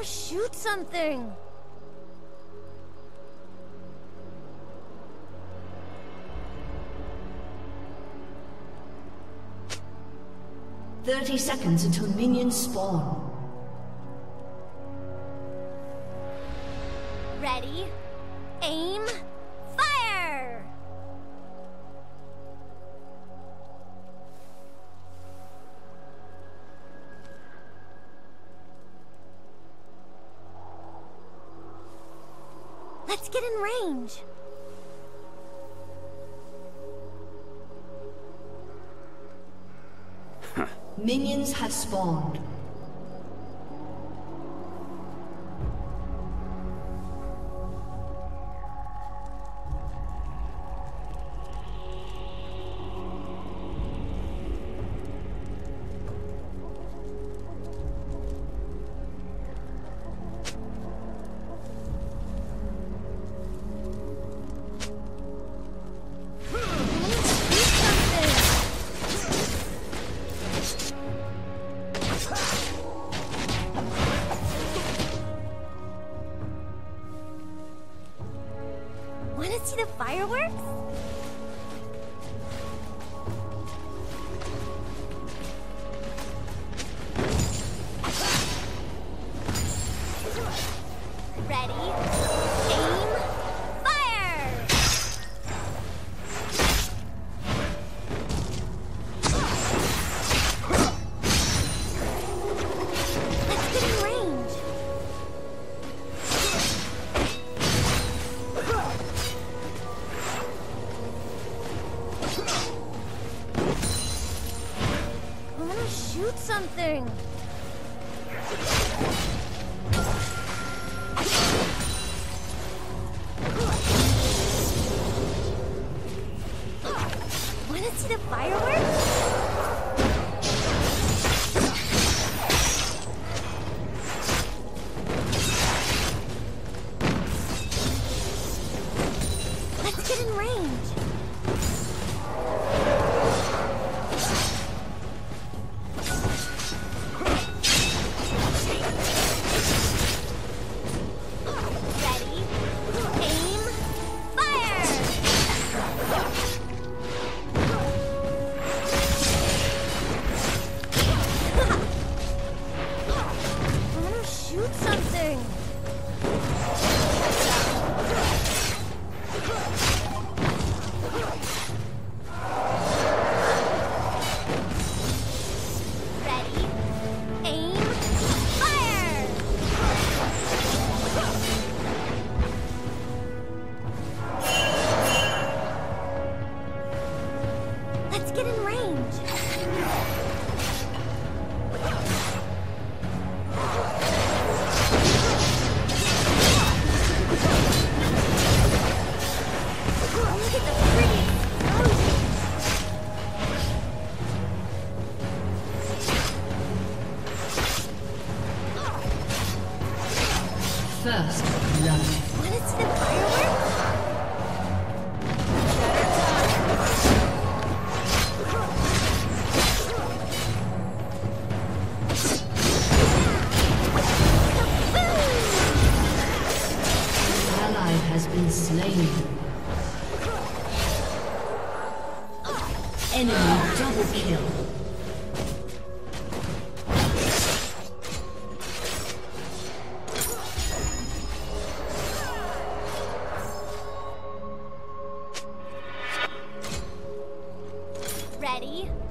better shoot something. Thirty seconds until minions spawn. shoot something. Wanna see the fire? Betty.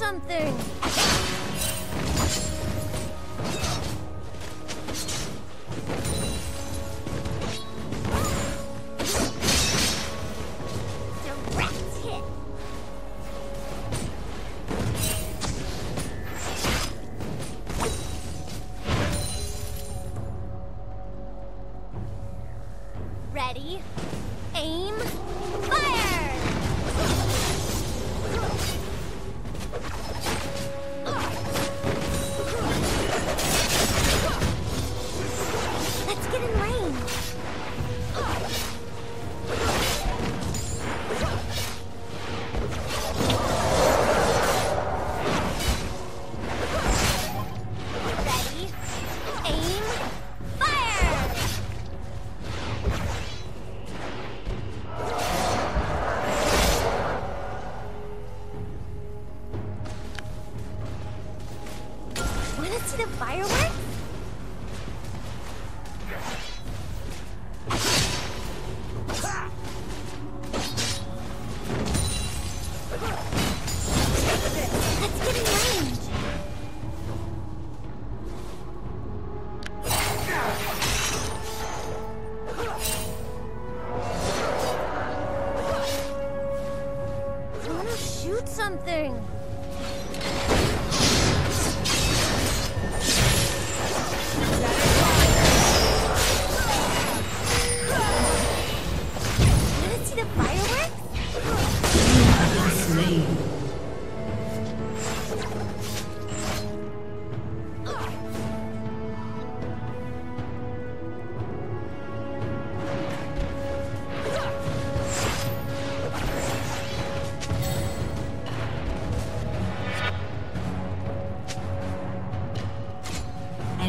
something!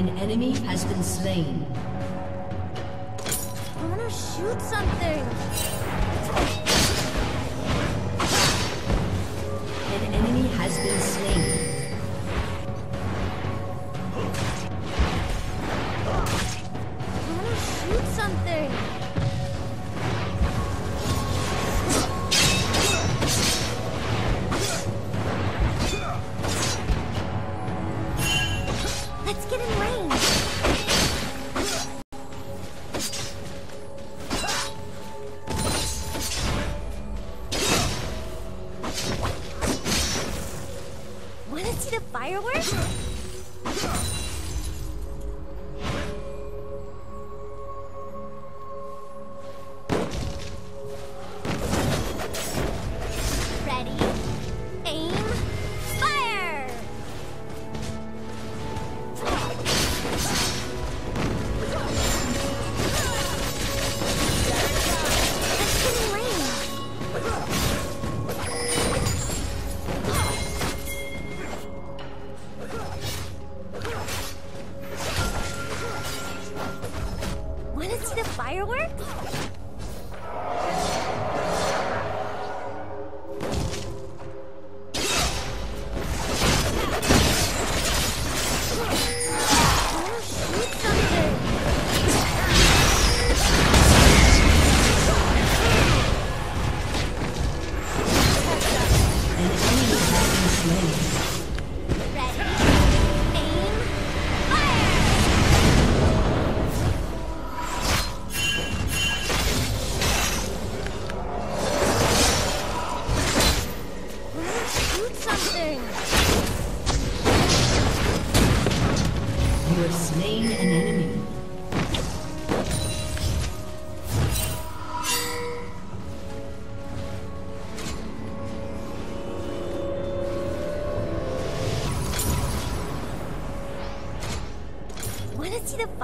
An enemy has been slain. I wanna shoot something! An enemy has been slain.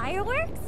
fireworks?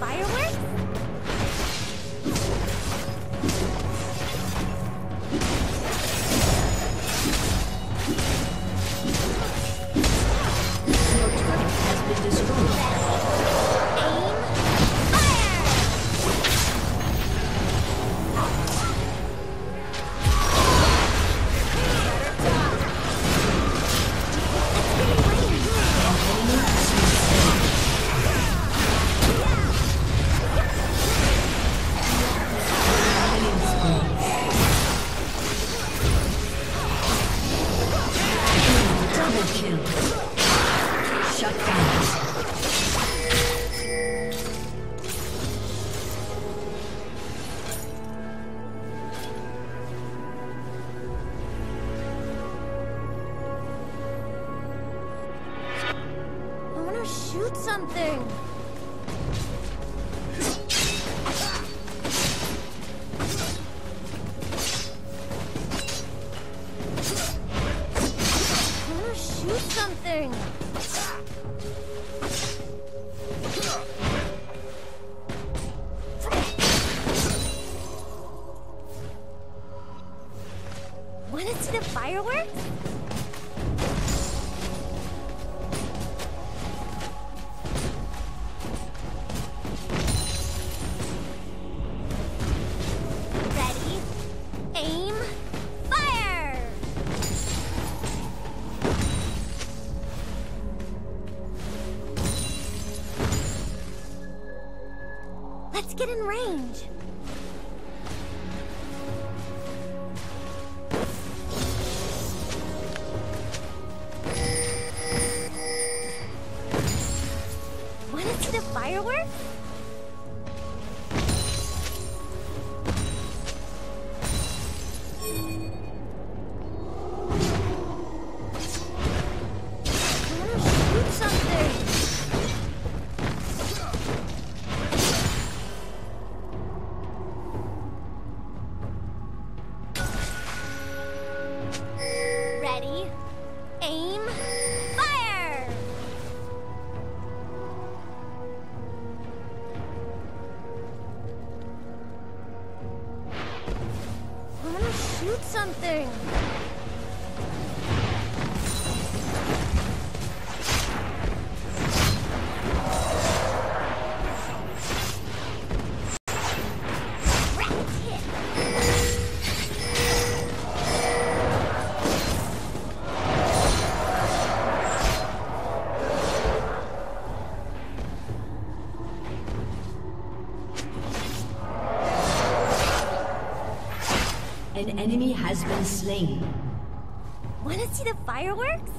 Firewood? get in range. Wanna see the fireworks? An enemy has been slain. Wanna see the fireworks?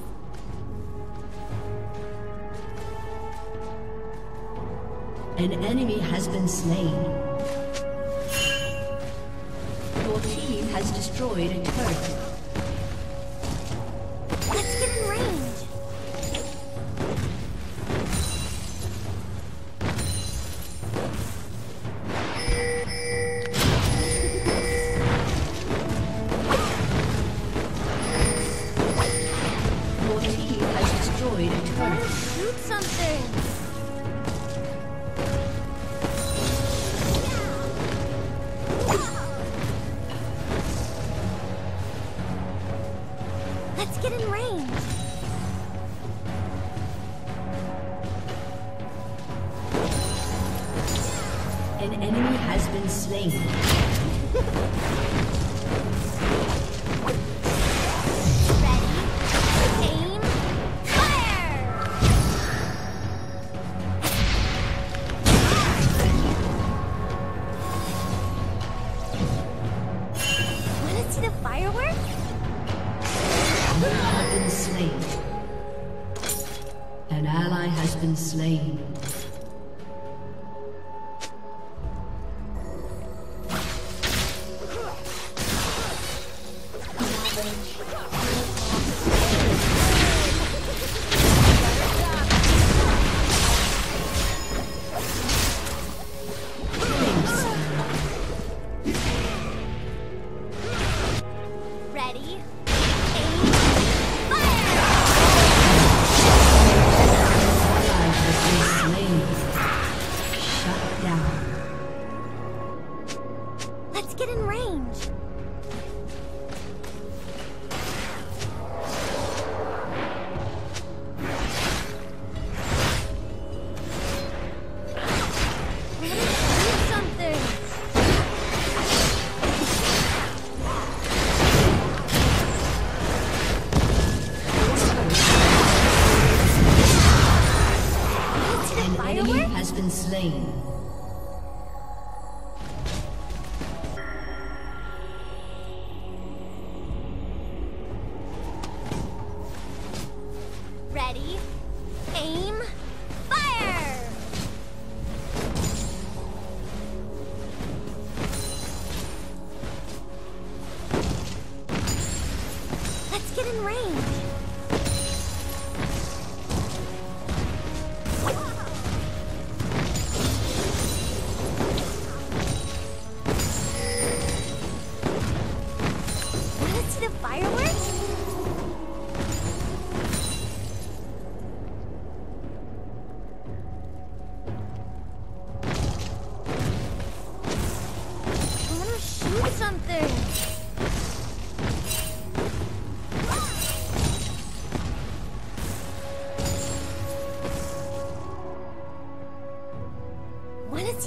An enemy has been slain. Your team has destroyed a turret. Slain.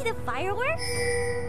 See the fireworks?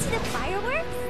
Wanna the fireworks?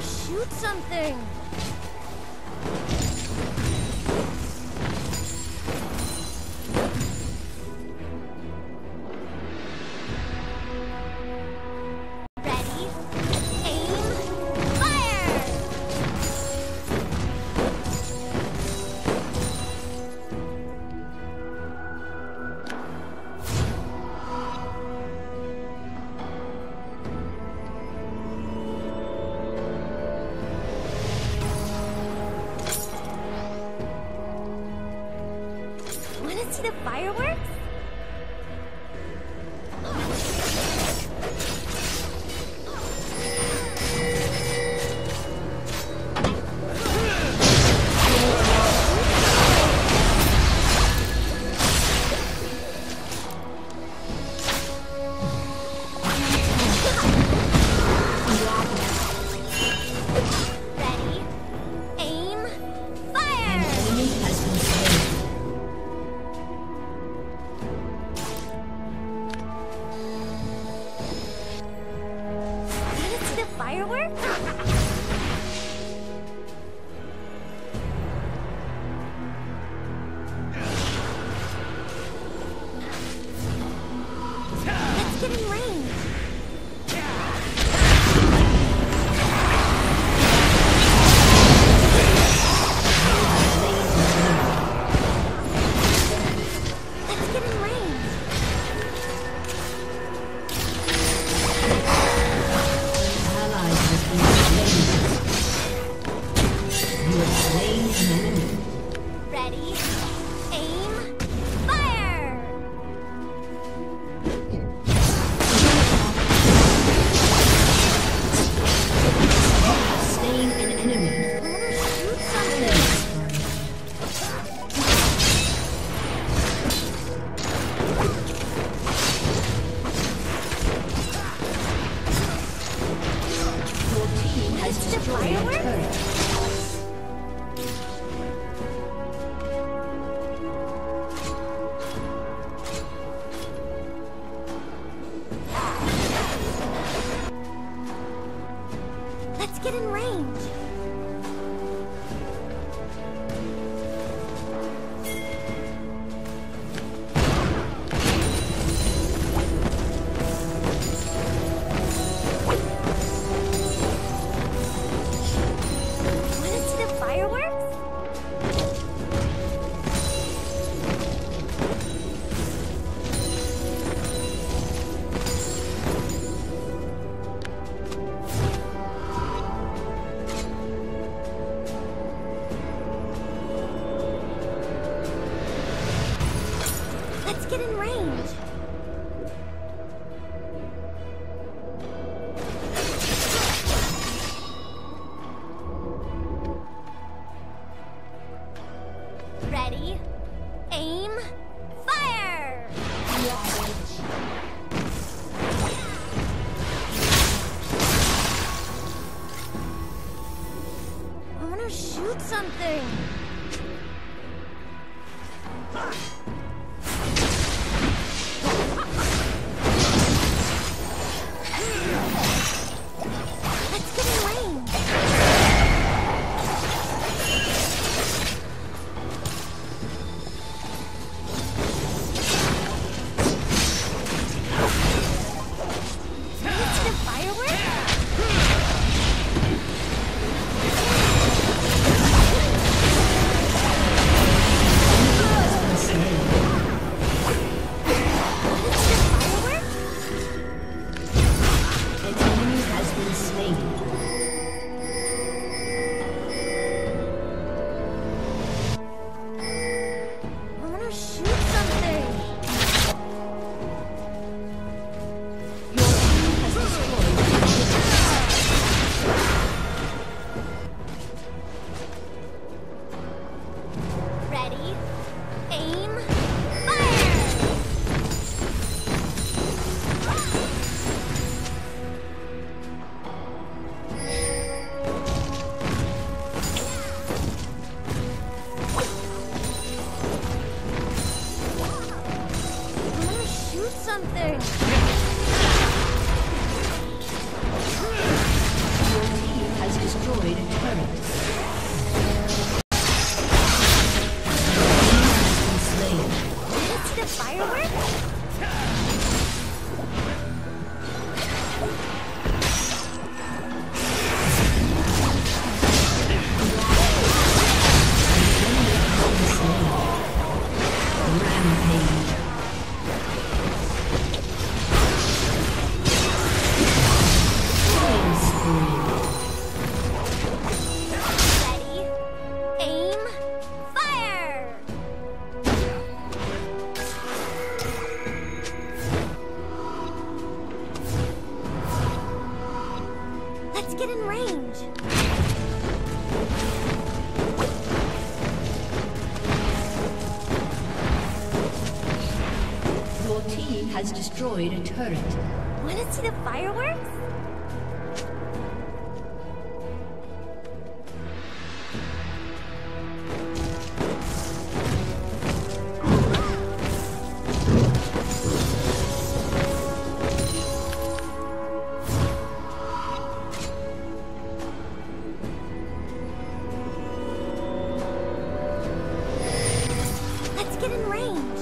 Shoot something. Range. Slain. Get in range.